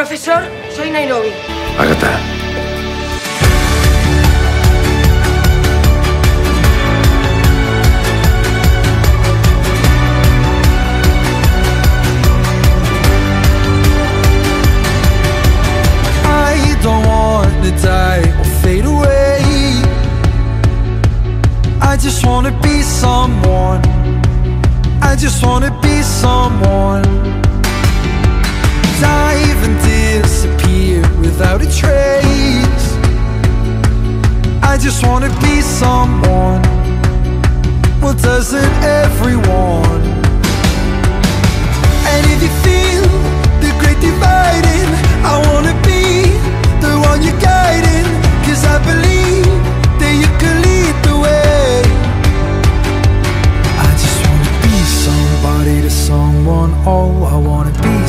Profesor, soy Nairobi. Ágata. I don't wanna die or fade away. I just wanna be someone. I just wanna be someone. Just wanna be someone. Well, doesn't everyone? And if you feel the great dividing, I wanna be the one you're guiding. Cause I believe that you can lead the way. I just wanna be somebody to someone, oh, I wanna be